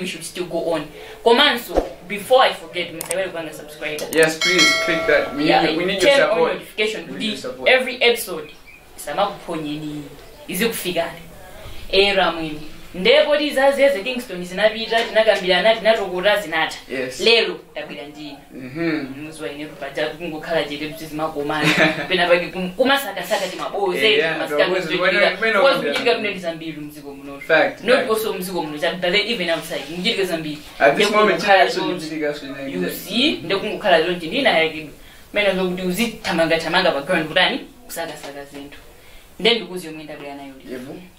we should still go on so before i forget musaiwale kupanga subscribe yes please click that yeah, we need your support. notification every episode zama kuponyeni izi kufikale era mwini ndepo ti izazi eze kingston zinapita tinakambirana tinatokora zinata lero tabwira ndina mhm. muzwa ine kubadakungokhala jete kuti zimakomana pena pake kuma sakasaka timabozeaskaiuchitika tunendi zambiri mziko muno not also mziko muno chabale even outside muchitika zambiri uzi ndekungokhala zero ndininayakedwa menazokuti uzi thamanga thamanga pa ground kutani kusakasaka zinthu lelo kuzi omwe ndabwera nayo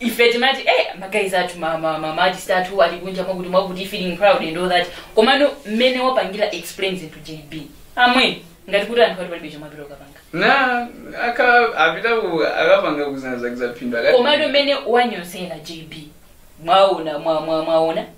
ife timati eh hey, magaizi athu mamadist ma, ma, athu alikunja mwakuti mwakuti feeling proud and all that komano mmene wapangira explain zinthu jb amwene ngati kuti anthu ali palibe chomwe apita ukapanga na apita akapanga kuzinazakiza phindu komatu mmene wanyosera jb mwaona mwaona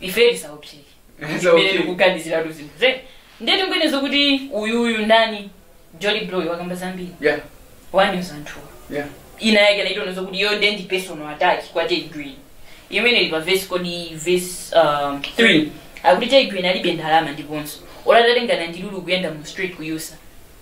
ife tisaopseki ibeee kuganizira tu zinthu ze ndetingwenizo kuti uyu uyu ndani joli blo wakamba zambiri wanezanthuwa ina yake laitonezo kuti iyo ndendi personal attack kwa tegwini imene ndipa vesi kodi vesi akuti tegwini alibe ndalama ndiponso olatatengana ndiluli kuyenda mu street kuyusa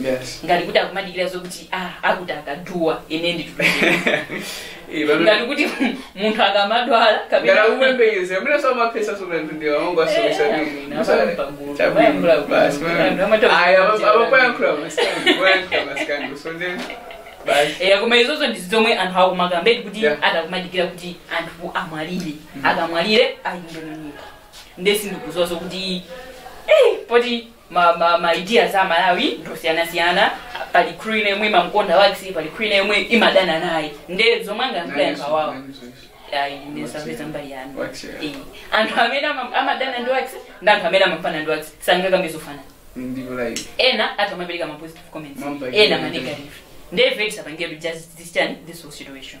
yes ngati ah, kuti akumadikira zokuti ah akuti akadhuwa ine nditungati kuti munthu akamadwala izozo ndi zomwe anthu kuti atakumadikira mm. kuti anthu eh, amwalire akamwalire ayimbe munyika kuti poti ma, ma, maidia zama lawi ndosiyanasiyana palikhulira yemwe imamkonda wakisi palikhulira yemwe imadana naye ndezo mwanga mplenga wawo ndesapeza mbali yanu anthu amene amadana ndi wakisi ndi anthu amene amafana ndi wakisi sangakambizofana ena atamapereka ma positive comments ena ma negative ndeve tisapangidwe just this time this whole situation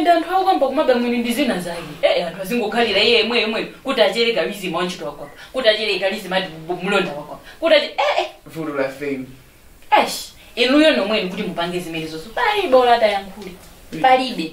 ndanthu akwamba kumaba mwene ndizina zake anthu azingokhalira iye yemwe yemweyo kuti achereka wizima wanchito wakwamba kuti achereka lizima ati mlonda wakwamba kuti ach eh, eh. vulula fame I nomwe nkuti mupange zimene zonso palibe palibe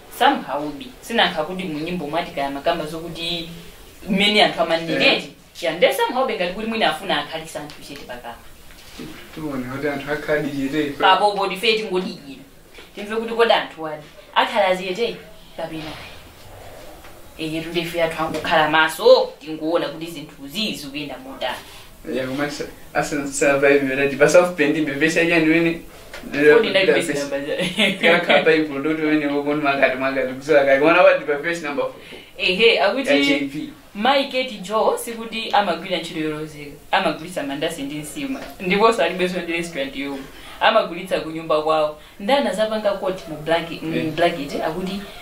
somehow bi sinankha kuti munyimbo mati ka ya makamba zokuti mmene anthu amanenedi chiyande eh. somehow ngati kuti mwina afuna akhali santhu chete pakapa anthu akhali chete papopo tife tingodidira timve kuti kodi anthu wadi akhala aziyete kapena eye tulife athu angokhala maso tingoona kuti zinthuzi zikuyenda motani ya akuti maiketi jo sikuti amagwira ntchito yolozeka amagwiritsa mandasi ndi nsima ndiponso alibeso ndi restaurant yomwe amagulitsa ku nyumba kwawo ndana zapanga kot mublaket eh. akuti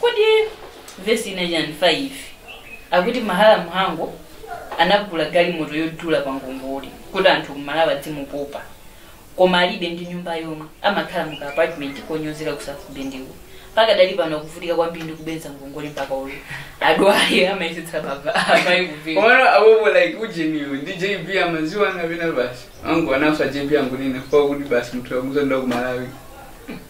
kuti vesi inanyani 5 akuti mahala mhango anagula galimoto yodula pa ngumbuli kuti anthu mmalawa zimupupa koma alibe ndi nyumba yomwe amakhala mu apartment konyozera kusafube ndiwo pano akuvutika kwambiri ndi kubenza ngongole mpaka uyu adwali amaisitsa baba abayikuvikaona awopo like ujeniwe ndi jb amaziwa angapena basi angu anapsa jb angunene kuti basi muthu akuzonda kumalawi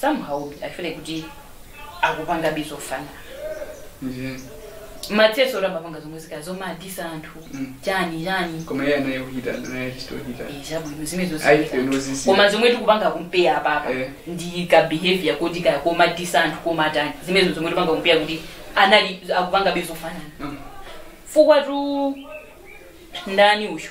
somehow achifuna kuti akupanga bizo fanana yeah. matse soramba panga zomwe zikazo madisa anthu chani mm. chani koma iye anayeuhita anayechitohita chabwino zimezo koma zomwe tikupanga kumpeya apapa eh. ndi ka behavior koti kaya komadisa anthu komatani zimezo zomwe tipanga kumpeya kuti anali akupanga bizofanana mm. fukwa tu ndani ucho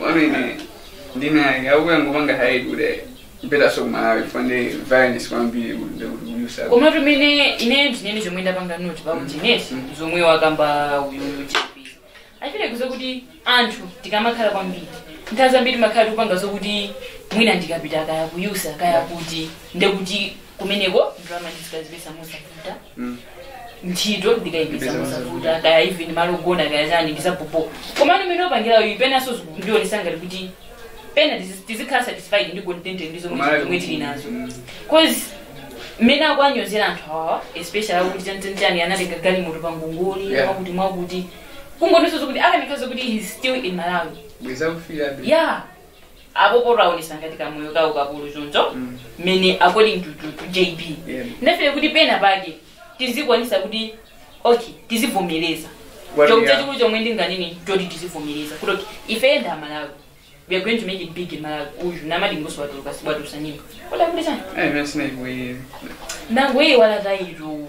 mark ndinaye akuya ngoba ngahayi kule mpeta sokumahayi fane violence kwambili komnoti umene ine ndinene zomwe ndapangano uti pamtinesi zomwe wakamba uyoyotp achipereke zokuti anthu tikamakhala kwambiri nthaza mbiri makhala tikupanga zokuti mwina ndikapita kaya kuyusa kaya kuti ndekuti kumeneko ndiramandizikazipesamosakuta ntchito mm. ndikayipesamosakuta kaya even malogona kaya zani ndisabopo komanomene wapangira uyu penaso ndionesangati kuti pena tizikhala satisfied ndi content ndizomwe tili nazo cause mmene akuanyozera anthu awawa especially akuti chanchanchanchani analeka galimoto pa ngongoli akuti mwakuti kungoneso zokuti akanikazo kuti he's still in malawi yeah apopo raonesa ngati kamoyo kawo kapuluchonjo mmene mm. according to, to, to jb yeah. ndafere kuti pena pake tizikwanisa kuti okay tizivomereza chomwe chachikulu chomwe ndinganini choti tizivomereza kuti okay ife yenda malawi we are going to make it big nakuju namalingoso watusanyiva walakulesana nangoye waladhairo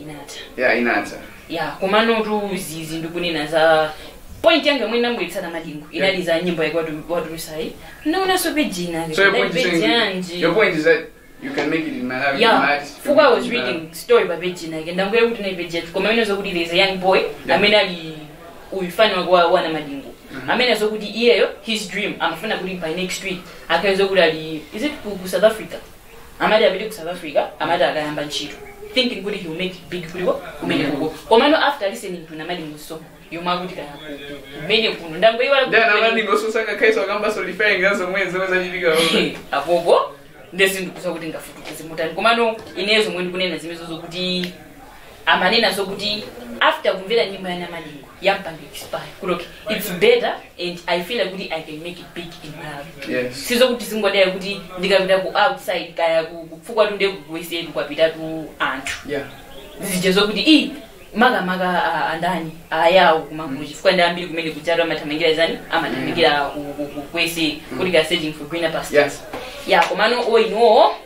inata ya inata ya komanotu zizi ndikunena za point yange mwina mbuyitsana malingo inaliza yeah. nyimbo yake wadurisayi naunasove jinake You can Yeah. story by Beijing again. Ndangu kuti na Koma ino zokuti there is a young boy. Yeah. Amene ali uifani wako wana madingo. Mm -hmm. Amene iyeyo his dream. Amafuna kuti by next week. Akayo zokuti ali is it ku South Africa. Amadi abidi ku South Africa. Amadi akayamba ntchito. thinking kuti hewill make it big kuliko kumene kuko komano after listening to namalimoso yomwe akuti kana kuko kumene kuno ndangoiwalaapopo ndezindukusa kuti ngafutukize motani komano ine zomwe ndikunena zimezozo kuti amanenazo kuti after kumvera nyimbo ya namalingo yambhangexpire sizokuti singoleya kuti ndikapita ku outside kaya kupfukatu nde kuwesenu kwapitatu anthu yeah. zokuti i makamaka andani ayawo kumakuchi mm. ndi ambiri kumene kuchatu amathamangira zani amathamangira mm. kuwese kuti ka searching for greener pastures ya komano oyinuwo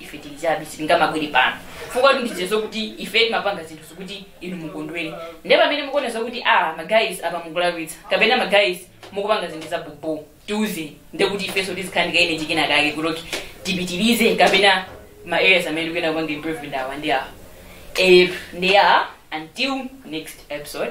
ife tili chabi sitingamagwiri pano fuka tundidzive sokuti ifeti mapanga zinthu sokuti inu mukondweni nde pamene mukuonesa kuti a ah, magaisi apa mukulawitsa kapena magaisi mukupanga zinthu za bobo tiuze ndekuti ifeso tizikhandika ine chikena kake kuti tipitirize kapena maeas amene kuyena kupanga improvement awa ndi a f ndi a until next episode